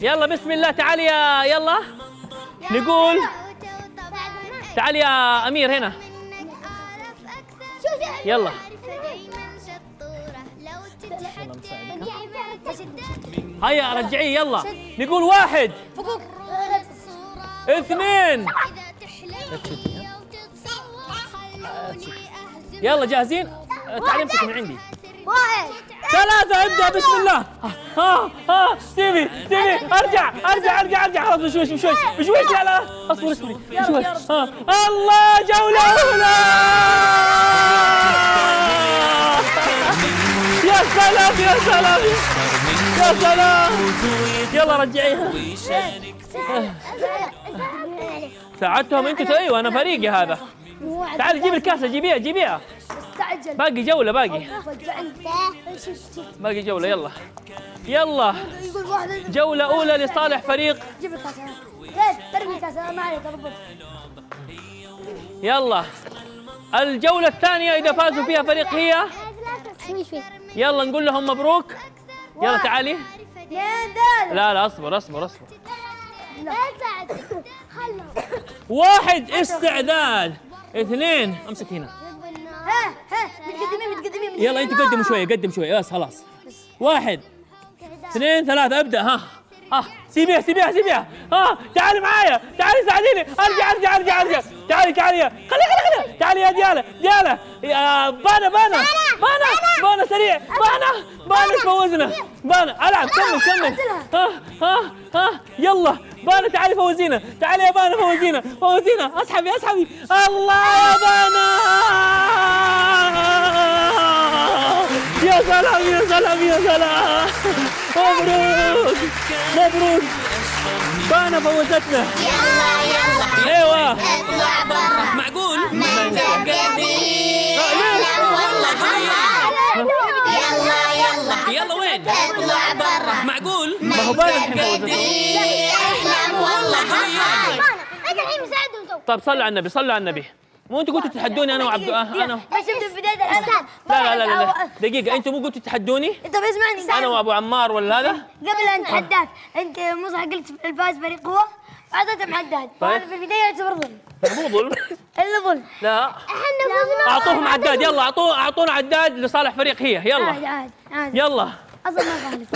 يلا بسم الله تعالي يا يلا. نقول تعالي يا أمير هنا. يلا. هيا رجعيه يلا. نقول واحد. اثنين. يلا جاهزين؟ تعالي امسك من عندي. واحد. ثلاثة ابدأ بسم الله. ها ها سيبي سيبي أرجع أرجع أرجع أرجع. خلاص بشويش بشويش بشويش لا لا أصبر اصبري بشويش ها الله جولة أولى. يا سلام يا سلام. يا سلام. يلا رجعيها ساعدتهم أنتوا أيوه أنا فريقي هذا. تعال جيب الكاسة جيبيها جيبيها. استعجل باقي جولة باقي. باقي جولة يلا. يلا. جولة أولى لصالح فريق. جيب الكاس ليش ترمي الكاس ما عليك ضبط يلا. الجولة الثانية إذا فازوا فيها فريق هي. يلا نقول لهم مبروك. يلا تعالي. لا لا أصبر أصبر أصبر. واحد استعداد. اثنين امسك هنا. ها ها متقدمين متقدمين يلا انت قدموا شوية قدم شوية بس خلاص. واحد اثنين ثلاثة. ابدأ. ها ها. سيبيها سيبيها سيبيها. ها تعالي معايا. تعالي ساعديني. ارجع ارجع ارجع ارجع. تعالي تعالي. خلي خلي خلي تعالي يا ديالة ديالة. يا بانا بانا. بانا بانا سريع. بانا بانا فوزنا بانا. العب كمل كمل. ها ها ها. يلا. بانا تعالي فوزينا تعالي يا بانا فوزينا فوزينا أسحبي أسحبي. الله يا بانا. يا سلام يا سلام يا سلام. مبروك. مبروك. بانا فوزتنا. يلا يلا أيوه. اطلع برا معقول؟ انت قدير والله يلا يلا يلا وين؟ اطلع برا معقول؟ ما هو بانا الحين طيب صلوا على النبي صلوا على النبي. مو أنتوا قلتوا تتحدوني أنا وعبد آه، أنا. الحلقة لا لا لا لا. دقيقة أنتوا مو قلتوا تتحدوني؟ انت بسمعني أنا وأبو عمار ولا هذا؟ قبل أن تحداك أنت مو صح قلت الفاز فريق قوة؟ بعدها محدد. طيب. وأنا في البداية يعتبر ظلم مو ظلم. الا ظلم. لا. إحنا فزنا أعطوهم عداد يلا اعطوه أعطونا عداد لصالح فريق هي يلا. عادي عادي يلا. أصلا ما غالب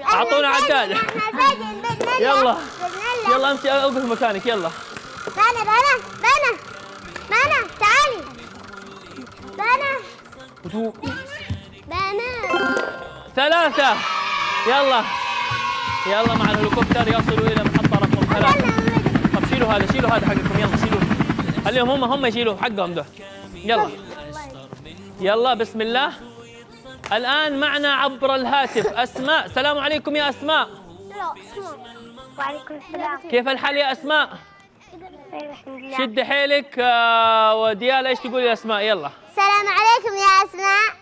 أعطونا عداد. يلا. يلا أمشي اوقف مكانك يلا. بانا بانا بانا بانا تعالي. بانا. بانا. ثلاثة. يلا. يلا مع الهليكوبتر. يصلوا إلى محطة رقم ثلاثة. طب شيلوا هذا شيلوا هذا حقكم. يلا شيلوا. خليهم هم هم يشيلوا حقهم ده يلا. يلا بسم الله. الآن معنا عبر الهاتف. أسماء. السلام عليكم يا أسماء. وعليكم السلام. كيف الحال يا أسماء؟ الحمد لله. شد حيلك آه، وديال إيش تقول يا أسماء؟ يلا. السلام عليكم يا أسماء.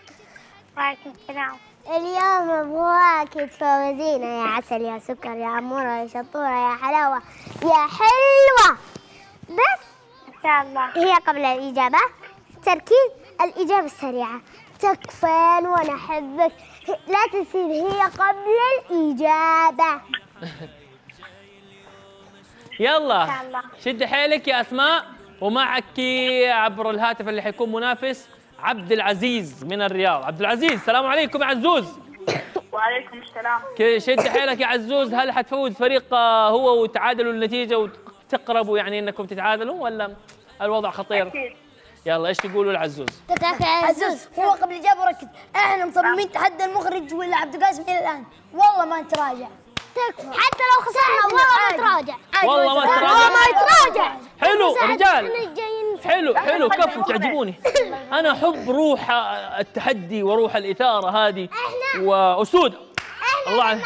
وعليكم السلام. اليوم ابغاك تفوزينا يا عسل يا سكر يا أمورة يا شطورة يا حلاوة يا حلوة. بس إن شاء الله. هي قبل الإجابة تركيز الإجابة السريعة. تكفين وأنا أحبك. لا تنسين هي قبل الإجابة. يلا. شاء الله. شد حيلك يا أسماء. ومعك عبر الهاتف اللي حيكون منافس عبد العزيز من الرياض. عبد العزيز السلام عليكم يا عزوز. وعليكم السلام. شد حيلك يا عزوز هل حتفوز فريق هو وتعادلوا النتيجة وتقربوا يعني إنكم تتعادلوا ولا الوضع خطير؟ أكيد. يلا إيش تقولوا لعزوز؟ عزوز هو قبل الاجابه ركز. إحنا مصممين تحدى المخرج ولا عبد القاسم إلى الآن؟ والله ما نتراجع حتى لو خسرنا والله ما تراجع. والله ما تراجع. والله ما يتراجع حلو رجال. حلو حلو. كفو تعجبوني. أنا أحب روح التحدي وروح الإثارة هذه. وأسود. الله عليك.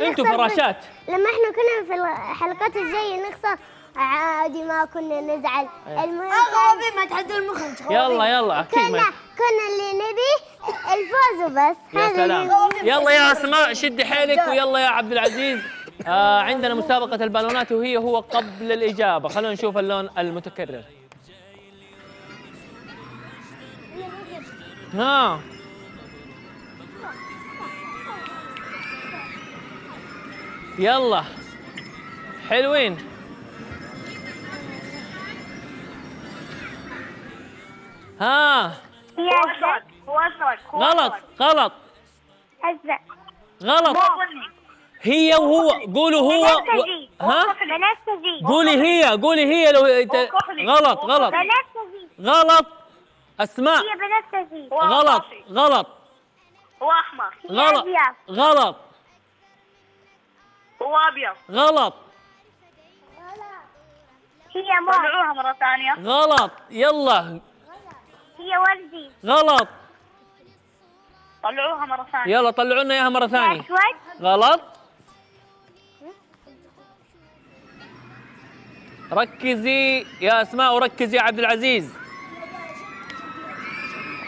أنتوا فراشات. لما إحنا كنا في الحلقات الجاية نخسر عادي ما كنا نزعل. المهم غوابين ما تحدوا المخرج يلا يلا أكيد كنا كنا اللي نبي الفوز وبس يا سلام. يلا يا أسماء شدي حيلك ويلا يا عبد العزيز. آه عندنا مسابقة البالونات وهي هو قبل الإجابة. خلونا نشوف اللون المتكرر. ها. يلا. حلوين. ها. هي هو غلط. غلط. أزرق غلط. هي وهو. قولوا هو. بنفسجي. و... ها؟ بنفسجي قولي هي. قولي هي لو. غلط. غلط. بنفسجي غلط. أسماء. هي بنفسجي غلط. غلط. هو أحمر. غلط. غلط. هو أبيض. غلط. هي مرة ثانية. غلط. يلا. هي وردي غلط. طلعوها مرة ثانية. يلا طلعوا لنا إياها مرة ثانية. أسود غلط. ركزي يا أسماء وركزي يا عبد العزيز.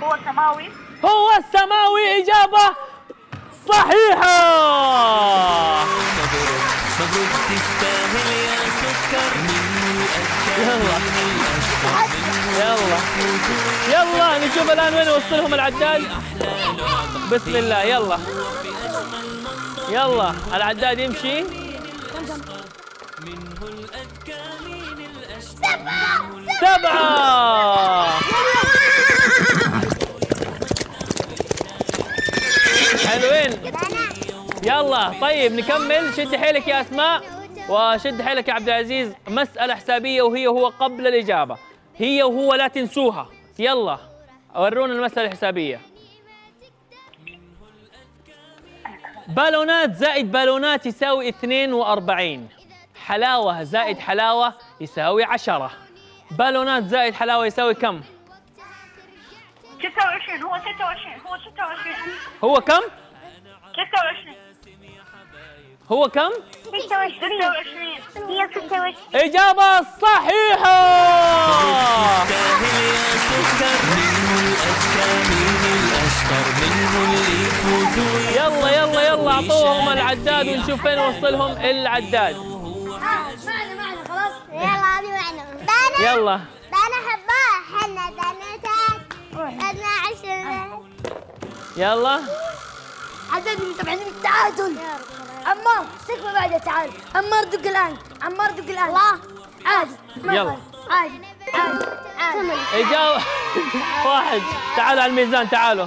هو سماوي هو السماوي إجابة صحيحة. مبروك تستاهل يا سكر. يلا. يلا نشوف الآن وين وصلهم العداد. بسم الله يلا. يلا العداد يمشي. سبعة. حلوين. يلا طيب نكمل. شد حيلك يا أسماء وشد حيلك يا عبد العزيز. مسألة حسابية وهي هو قبل الإجابة. هي وهو لا تنسوها. يلا ورونا المسألة الحسابية. بالونات زائد بالونات يساوي 42 حلاوة زائد حلاوة يساوي 10 بالونات زائد حلاوة يساوي كم؟ 26 هو 26 هو 26 هو كم؟ 26 هو كم؟ 26 26 هي 26 إجابة صحيحة! العداد ونشوف فين وصلهم العداد. معنا معنا خلاص يلا. هذه معنا يلا. بنا حباه حنا بنتات بدنا عشرة يلا. عدد من 700 تعادل عمار تكفى بعد تعال عمار دق الان عمار دق الان الله عادي يلا. عادي عادي عادي واحد. تعالوا على الميزان تعالوا.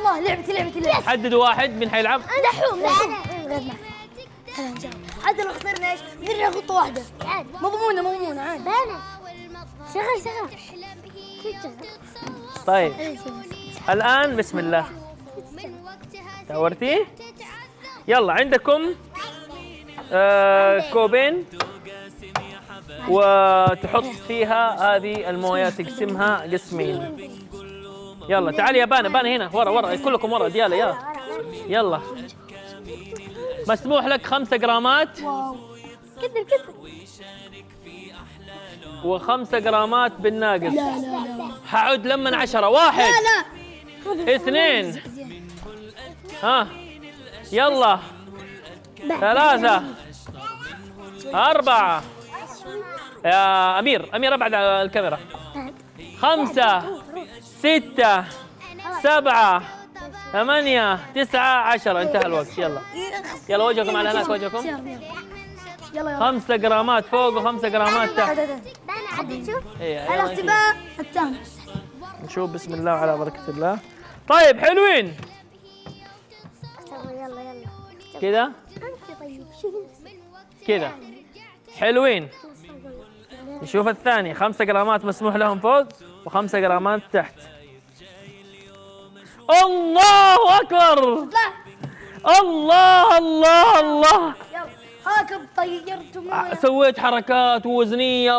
الله لعبتي لعبتي لعبتي. حددوا واحد مين حيلعب دحوم دحوم عاد لو خسرنا إيش؟ نرجع خطوه واحدة. مضمونة مضمونة عادي بنا شغل شغل. طيب. الآن بسم الله. دورتي؟ يلا عندكم آه كوبين وتحط فيها هذه الموية تقسمها قسمين. يلا تعالي يا بانا بانا هنا ورا ورا كلكم ورا ديالا يلا. يلا. مسموح لك خمسة جرامات. كذب كذب وخمسة جرامات بالناقص. حعد لما عشرة. واحد. لا اثنين. ها. يلا. ثلاثة. أربعة. يا أمير أمير أبعد على الكاميرا خمسة. ستة سبعة ثمانية تسعة عشرة انتهى الوقت. يلا. يلا وجهكم على هناك وجهكم. يلا خمسة جرامات فوق وخمسة جرامات تحت. إيه، الاختبار الثاني نشوف بسم الله وعلى بركة الله. طيب حلوين. يلا. يلا كذا كذا حلوين. نشوف الثاني. خمسة جرامات مسموح لهم فوق وخمسة جرامات تحت. الله أكبر! الله الله الله! يلا هاكب طيرت مويه سويت حركات ووزنية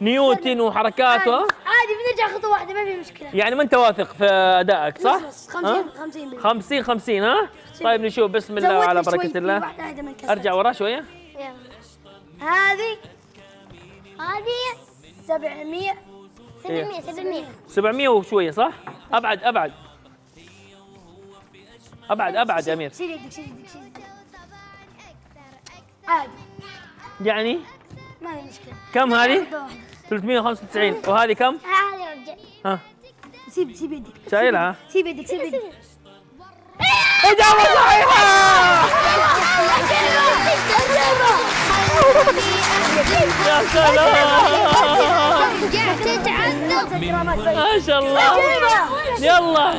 ونيوتن وحركات ها؟ عادي بنرجع خطوة واحدة ما في مشكلة. يعني ما أنت واثق في أدائك صح؟ بس ها؟ 50 50 50 50 ها؟ طيب نشوف. بسم الله وعلى بركة الله. أرجع ورا شوية. هذه هذه 700 700 700 700 وشوية صح؟ أبعد أبعد. أبعد أبعد يا أمير. شيل يدك شيل يدك شيل يدك. عادي. يعني؟ ما في مشكلة. كم هذه؟ 395 وهذه كم؟ هذه ها. سيب سيب يدك. شايلها؟ سيب يدك سيب يدك. إجابة صحيحة! صحيحة سلام تتعذب ما شاء الله. يلا.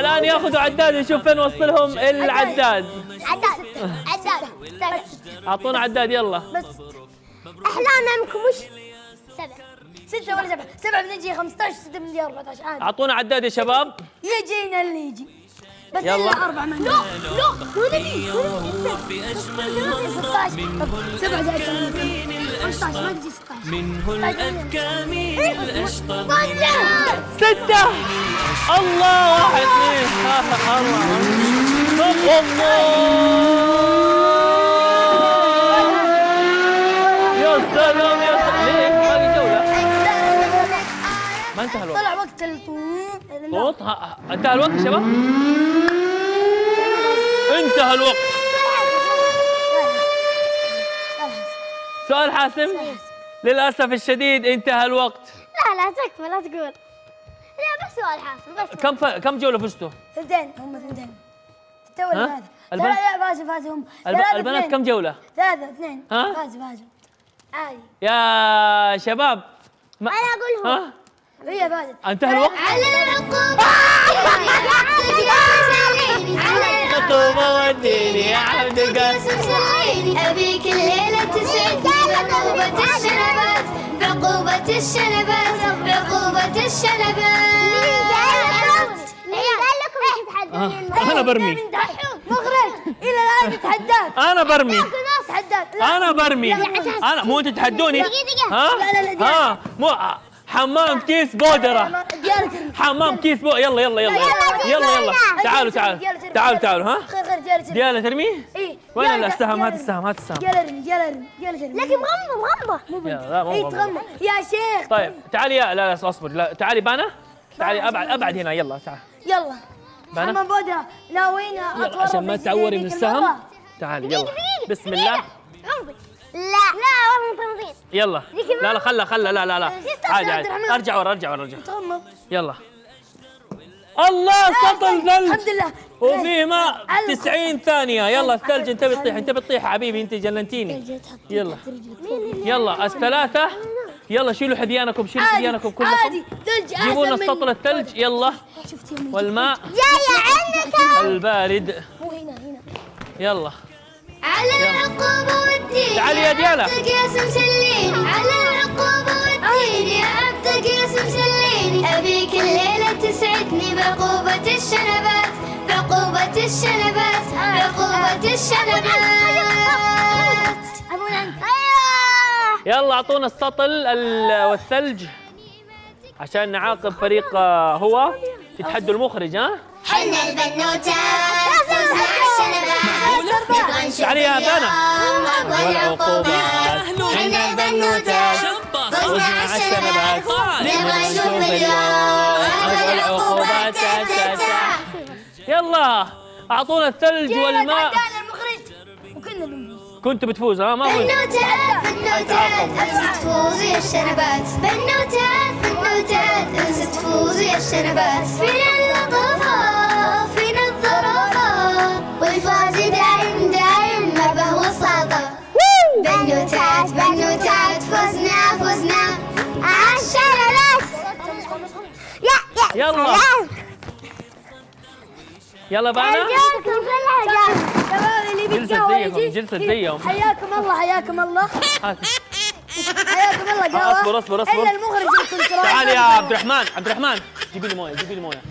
الان ياخذوا عداد نشوف فين وصلهم العداد عداد عداد اعطونا عداد يلا أحلامكم وش؟ سبع. ستة ولا سبعة سبعة بنجي 15 ستة بنجي 14 عادي. أعطونا عداد يا شباب. يجينا اللي يجي. بس يلا. أربع من لا لا مو ذي في أجمل 16 سبعة زائد 15 ما تجي 16 منه الأذكى من الأشطر. ستة. الله واحد اثنين. ثلاثة أربعة الله. انتهى الوقت يا شباب؟ انتهى الوقت. سؤال حاسم؟ للأسف الشديد انتهى الوقت. لا لا تكفى لا تقول. لا بس سؤال حاسم بس كم ف... كم جولة فزتوا؟ ثنتين. هم ثنتين. ها؟ ولا ثلاثة لا البنات- فازوا فازوا هم. البنات اثنين. كم جولة؟ ثلاثة اثنين. ها؟ فازوا فازوا. عادي يا شباب ما... أنا أقول هو ها؟ هي فازت انتهى الوقت؟ على العقوبة. على عقوبة وديني يا عبد القادر. سليني أبيك الليلة تسعدني بعقوبة الشنبات. بعقوبة الشنبات. بعقوبة الشنبات. مين قال لكم تتحدثون آه، أنا برمي. مخرج. إلى الآن يتحداك. أنا برمي. أنا برمي. أنا مو أنتوا تحدوني. ها؟ ها؟ مو حمام كيس بودرة. ترمي حمام كيس بو يلا يلا يلا. يلا يلا تعالوا تعالوا. تعالوا تعالوا ها؟ خير خير ديالة ترمي ديالا ترمي إيه وين السهم هات السهم هات السهم ديالة رمي ديالة رمي ديالة ترمي لكن مغمضة مغمضة يلا لا إيه مو تغمض. مو- يا شيخ. طيب تعالي يا لا لا أصبر. لا تعالي بانا. تعالي أبعد أبعد هنا. يلا تعال. يلا. بانا. حمام بودرة. ناويين يلا عشان ما تعوري من السهم. تعالي يلا. بسم الله. لا. لا والله تنظيم يلا. لا لا خلا خلا لا لا لا. عادي عادي. ارجع ورا ارجع ورا ارجع. تغمض يلا. الله سطل ثلج الحمد لله. وفيه ماء على 90 ثانية. يلا الثلج انت بتطيح انت بتطيح حبيبي انت جننتيني يلا. يلا الثلاثة. يلا شيلوا حذيانكم شيلوا حذيانكم كلكم. عادي. ثلج جيبوا لنا السطل الثلج. يلا. والماء. جاية عندك البارد. مو هنا هنا. يلا. على العقوبة والدين تعالي يا ديالا. عبدك يا سمسلين على العقوبة والدين يا عبدك يا سمسلين أبيك الليلة تسعدني بعقوبة الشنبات بعقوبة الشنبات بعقوبة الشنبات. يلا أعطونا السطل ال- والثلج عشان نعاقب فريق آه، هو يتحدوا المخرج ها؟ حنا البنوتات تعالي يا بانا. اليوم أقوى العقوبات حنا البنوتات فزنا الشنبات نبغى نشوف اليوم أقوى العقوبات يلا اعطونا الثلج والماء كنتوا بتفوزوا ها ما بنوتات بنوتات أمس تفوزي يا الشنبات. بنوتات بنوتات أمس تفوزي يا الشنبات. يلا. يلا. بانا شباب اللي يجي. جلسة زيهم. حياكم الله حياكم الله. حياكم الله قهوة أصبر، أصبر، أصبر. الا المخرج تعال يا عبد الرحمن عبد الرحمن. جيبي لي موية جيبي لي موية.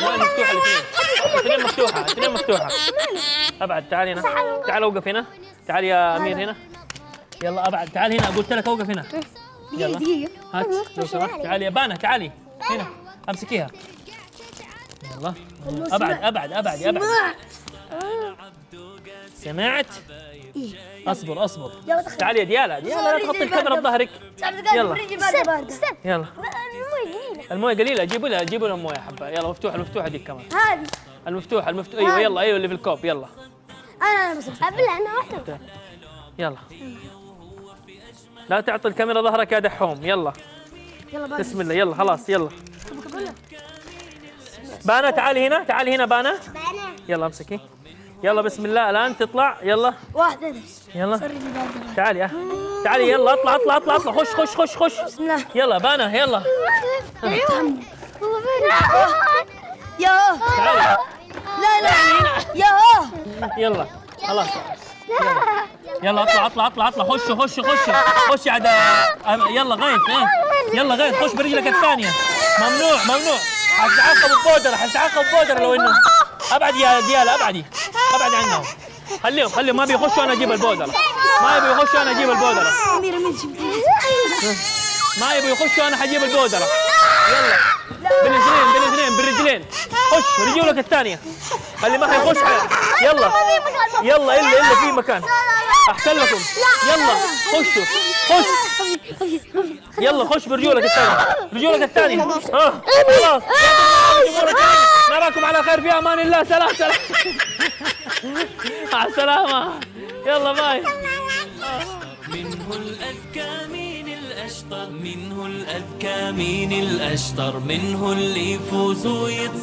موية مفتوحة الاثنين الاثنين مفتوحة الاثنين مفتوحة. أبعد تعال هنا. تعال أوقف هنا. تعال يا أمير هنا. يلا أبعد. تعال هنا قلت لك أوقف هنا. يلا دقيقة. هات لو سمحت. تعالي يا بانا تعالي. هنا. أمسكيها. يلا. أبعد أبعد أبعد أبعد. سمعت؟ أصبر أصبر. دخل. تعالي يا ديالا. ديالا لا تغطي الكاميرا بظهرك. يلا. يلا. الموية قليلة. جيبوا لها جيبوا لها مويه حبة. يلا مفتوحة المفتوحه دي كمان. هذه. المفتوحة المفتوحة. أيوه يلا أيوه اللي في الكوب. يلا. أنا أنا بس قبل أنا واحدة. يلا. لا تعطي الكاميرا ظهرك يا دحوم. يلا. يلا بسم الله. يلا خلاص يلا. بانا تعالي هنا تعالي هنا بانا. يلا امسكي. يلا بسم الله الآن تطلع. يلا. واحدة بس. يلا. تعالي ها تعالي يلا اطلع اطلع اطلع. اطلع. خش خش خش خش. بسم الله. يلا بانا يلا. يا. تعالي لا لا. يا. يلا. خلاص. يلا اطلع اطلع اطلع اطلع. خش خش خش. خش عاد يلا غيث. يلا غيث خش برجلك الثانية. ممنوع ممنوع. حتتعاقب ببودرة حتتعاقب ببودرة لو انه أبعد يا ديال ابعدي أبعد عنهم خليهم خليهم ما بيخشوا أنا أجيب البودرة ما يبي يخشوا أنا أجيب البودرة شفتي ما يبي يخشوا أنا حجيب البودرة يلا. بالاثنين بالاثنين بالرجلين. خش رجولك الثانية. اللي ما حيخش يلا. يلا إلا إلا في مكان. أحسن لكم. يلا خشوا. خش. يلا خش برجولك الثانية رجولك الثانية ها. خلاص. نراكم على خير في أمان الله. سلام سلام. مع السلامة. يلا باي. منه الأذكى مين الأشطر. منه الأذكى مين الأشطر. منه اللي يفوز ويتصدر.